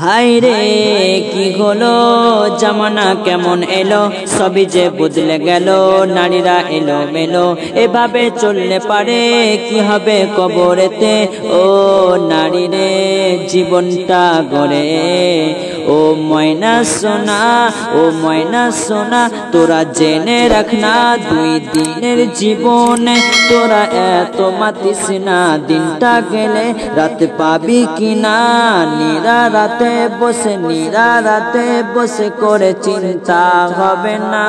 High রে কি হলো? জামানা কেমন এলো? সবই যে বদলে গেল নারীরা এলো মেলো এভাবে চললে পারে কি হবে কবরেতে? ও নারী রে জীবনটা গড়ে। ও ময়না সোনা, ও ময়না সোনা, তোরা জেনে রাখনা দুই দিনের জীবনে তোরা এত মাতিস না। দিনটা গেলে রাতে পাবি কিনা? নিরা রাতে বসে, নিরা রাতে বসে করে চিন্তা হবে না।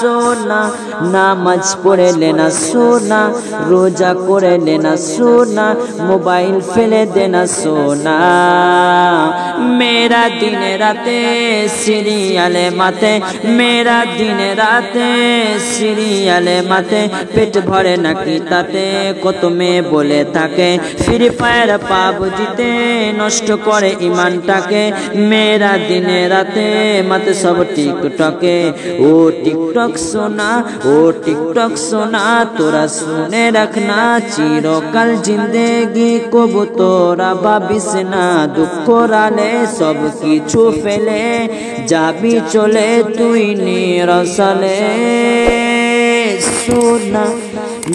সোনা, নামাজ পড়ে লেনা, সোনা, রোজা করে লেনা, সোনা, মোবাইল ফেলে দেনা, সোনা। মেরা দিন রাতে সিরিয়ালে মাতে মেরা দিন রাতে সিরিয়ালে মাতে পেট ভরে নাকি তাতে কত মেয়ে বলে থাকে ফ্রি ফায়ার পাবজিতে নষ্ট করে ইমানটাকে মেরা দিনে রাতে মাতে সব টিকটকে ও টিকটক সোনা ও টিকটক সোনা তোরা শুনে রাখনা চিরকাল জিন্দেগি কবু তোরা ভাবিস না দুঃখ রালে সব কিছু ফেলে যাবি চলে তুই নিরসলে। সোনা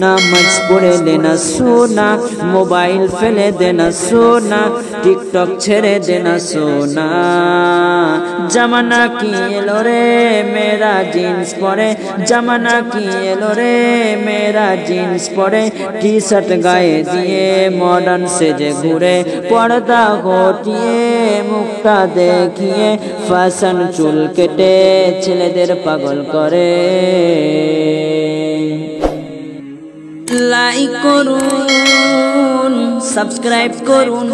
নামাজ পড়ে দেনা, সোনা। মোবাইল ফেলে দেনা, সোনা। টিকটক ছেড়ে দেনা, সোনা। জামানা কি এলো রে? মেরা জিন্স পরে। জামানা কি এলো রে? মেরা জিন্স পরে। টি শার্ট গায়ে দিয়ে মডার্ন সেজে ঘুরে। পর্দা ঘটিয়ে মুখটা দেখিয়ে ফ্যাশন চুল কেটে ছেলেদের পাগল করে। লাইক করুন সাবস্ক্রাইব করুন